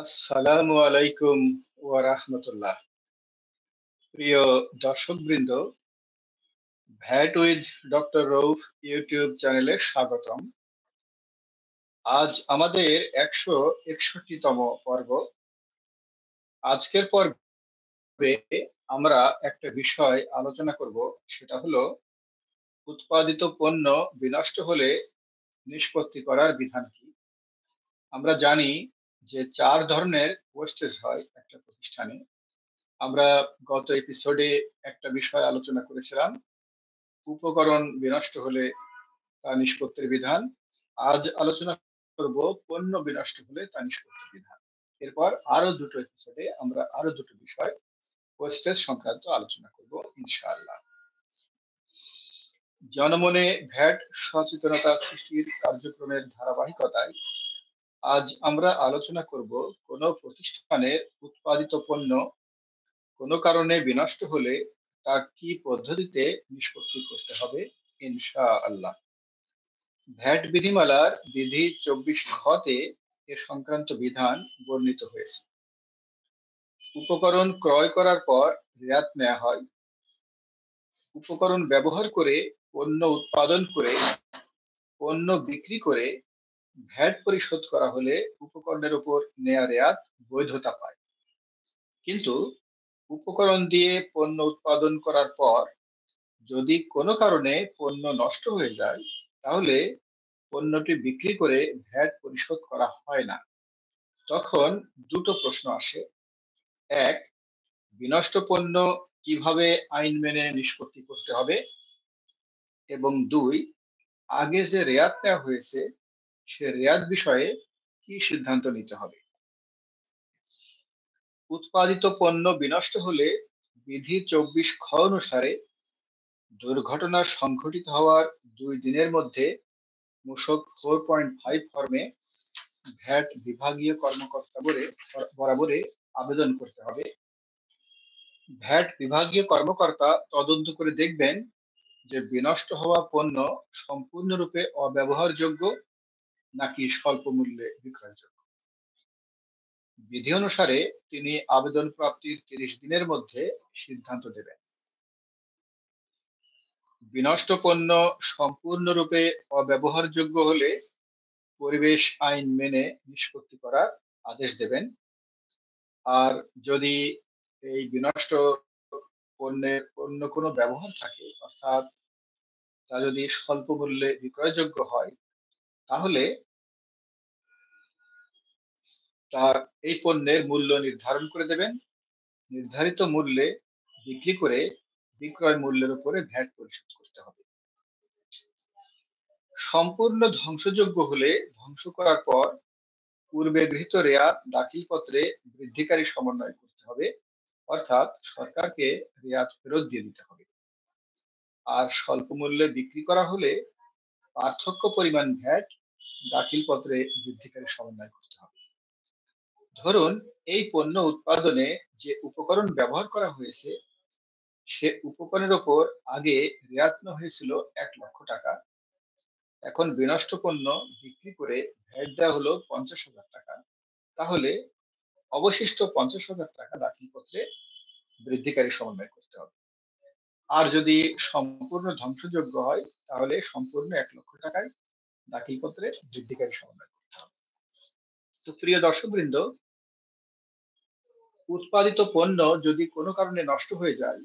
আসসালামু আলাইকুম ওয়া রাহমাতুল্লাহ। প্রিয় দর্শকবৃন্দ VAT with doctor Rauf YouTube চ্যানেলে স্বাগতম। আজ আমাদের একশো একষট্টিতম পর্ব। আজকের পর্বে আমরা একটা বিষয় আলোচনা করব, সেটা হলো উৎপাদিত পণ্য বিনষ্ট হলে নিষ্পত্তি করার বিধান কি? আমরা জানি যে চার ধরনের ওয়েস্টেজ হয় একটা প্রতিষ্ঠানে। আমরা গত এপিসোডে একটা বিষয় আলোচনা করেছিলাম। উপকরণ বিনষ্ট হলে তা নিষ্পত্তির বিধান। আজ আলোচনা করব পণ্য বিনষ্ট হলে তা নিষ্পত্তির বিধান। এরপর আরও দুটো এপিসোডে আমরা আরও দুটো বিষয় ওয়েস্টেজ সংক্রান্ত আলোচনা করব, ইনশাআল্লাহ। জনমনে ভ্যাট সচেতনতা সৃষ্টির কার্যক্রমের ধারাবাহিকতায় আজ আমরা আলোচনা করব কোন প্রতিষ্ঠানের উৎপাদিত পণ্য কোনো কারণে বিনষ্ট হলে তা কি পদ্ধতিতে নিষ্পত্তি করতে হবে ইনশা আল্লাহ ভ্যাট বিধিমালার বিধি চব্বিশ খতে এ সংক্রান্ত বিধান বর্ণিত হয়েছে। উপকরণ ক্রয় করার পর রেয়াত নেওয়া হয়। উপকরণ ব্যবহার করে পণ্য উৎপাদন করে, পণ্য বিক্রি করে ভ্যাট পরিশোধ করা হলে উপকরণের উপর নেয়া রেয়াত বৈধতা পায়। কিন্তু উপকরণ দিয়ে পণ্য উৎপাদন করার পর যদি কোনো কারণে পণ্য নষ্ট হয়ে যায়, তাহলে পণ্যটি বিক্রি করে ভ্যাট পরিশোধ করা হয় না। তখন দুটো প্রশ্ন আসে। এক, বিনষ্ট পণ্য কীভাবে আইন মেনে নিষ্পত্তি করতে হবে? এবং দুই, আগে যে রেয়াত নেওয়া হয়েছে রেয়াত বিষয়ে কি সিদ্ধান্ত নিতে হবে? উৎপাদিত পণ্য বিনষ্ট হলে বিধি চব্বিশ খ অনুসারে দুর্ঘটনা সংঘটিত হওয়ার দুই দিনের মধ্যে মূসক ফোর পয়েন্ট ফাইভ ফর্মে ভ্যাট বিভাগীয় কর্মকর্তা বলে, বরাবরে আবেদন করতে হবে। ভ্যাট বিভাগীয় কর্মকর্তা তদন্ত করে দেখবেন যে বিনষ্ট হওয়া পণ্য সম্পূর্ণরূপে অব্যবহারযোগ্য নাকি স্বল্প মূল্যে বিক্রয়যোগ্য বিধি অনুসারে তিনি আবেদন প্রাপ্তির তিরিশ দিনের মধ্যে সিদ্ধান্ত দেবেন। বিনষ্ট পণ্য সম্পূর্ণরূপে অব্যবহারযোগ্য হলে পরিবেশ আইন মেনে নিষ্পত্তি করার আদেশ দেবেন। আর যদি এই বিনষ্ট পণ্যের অন্য কোনো ব্যবহার থাকে, অর্থাৎ তা যদি স্বল্প মূল্যে বিক্রয়যোগ্য হয় তাহলে তার এই পণ্যের মূল্য নির্ধারণ করে দেবেন। নির্ধারিত মূল্যে বিক্রি করে বিক্রয় মূল্যের উপরে ভ্যাট পরিশোধ করতে হবে। সম্পূর্ণ ধ্বংসযোগ্য হলে ধ্বংস করার পর পূর্বে গৃহীত রেয়াত দাখিলপত্রে বৃদ্ধিকারী সমন্বয় করতে হবে। অর্থাৎ সরকারকে রেয়াত ফেরত দিয়ে দিতে হবে। আর স্বল্প মূল্যে বিক্রি করা হলে পার্থক্য পরিমাণ ভ্যাট দাখিলপত্রে বৃদ্ধিকারী সমন্বয় করতে হবে। ধরুন, এই পণ্য উৎপাদনে যে উপকরণ ব্যবহার করা হয়েছে, সে উপকরণের ওপর আগে রেয়াত হয়েছিল এক লক্ষ টাকা। এখন বিনষ্ট পণ্য বিক্রি করে ভ্যাট দেওয়া হলো পঞ্চাশ হাজার টাকা। তাহলে অবশিষ্ট পঞ্চাশ হাজার টাকা দাখিলপত্রে বৃদ্ধিকারী সমন্বয় করতে হবে। আর যদি সম্পূর্ণ ধ্বংসযোগ্য হয়, তাহলে সম্পূর্ণ এক লক্ষ টাকায় দাখিলপত্রে বৃদ্ধিকারী সমন্বয় করতে হবে। তো প্রিয় দর্শকবৃন্দ, উৎপাদিত পণ্য যদি কোনো কারণে নষ্ট হয়ে যায়,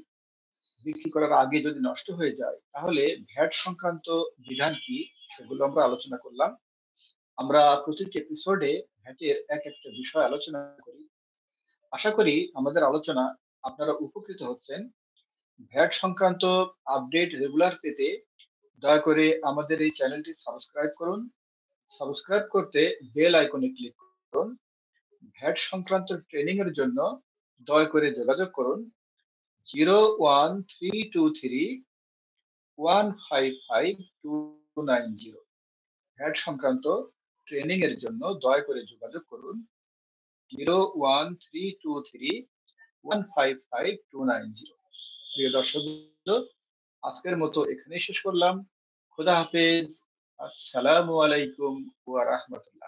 বিক্রি করার আগে যদি নষ্ট হয়ে যায়, তাহলে ভ্যাট সংক্রান্ত বিধান কি সেগুলো আমরা আলোচনা করলাম। আমরা প্রতিটি এপিসোডে ভ্যাটের এক একটা বিষয় আলোচনা করি। আশা করি আমাদের আলোচনা আপনারা উপকৃত হচ্ছেন। ভ্যাট সংক্রান্ত আপডেট রেগুলার পেতে দয়া করে আমাদের এই চ্যানেলটি সাবস্ক্রাইব করুন। সাবস্ক্রাইব করতে বেল আইকনে ক্লিক করুন। ভ্যাট সংক্রান্ত ট্রেনিং এর জন্য দয়া করে যোগাযোগ করুন। Zero one three two three one five five two nine zero. VAT সংক্রান্ত ট্রেনিং এর জন্য দয়া করে যোগাযোগ করুন। Zero one three two three one five five two nine zero. প্রিয় দর্শক আজকের মতো এখানেই শেষ করলাম। খুদা হাফেজ আসসালামু আলাইকুম ওয়া রাহমাতুল্লাহ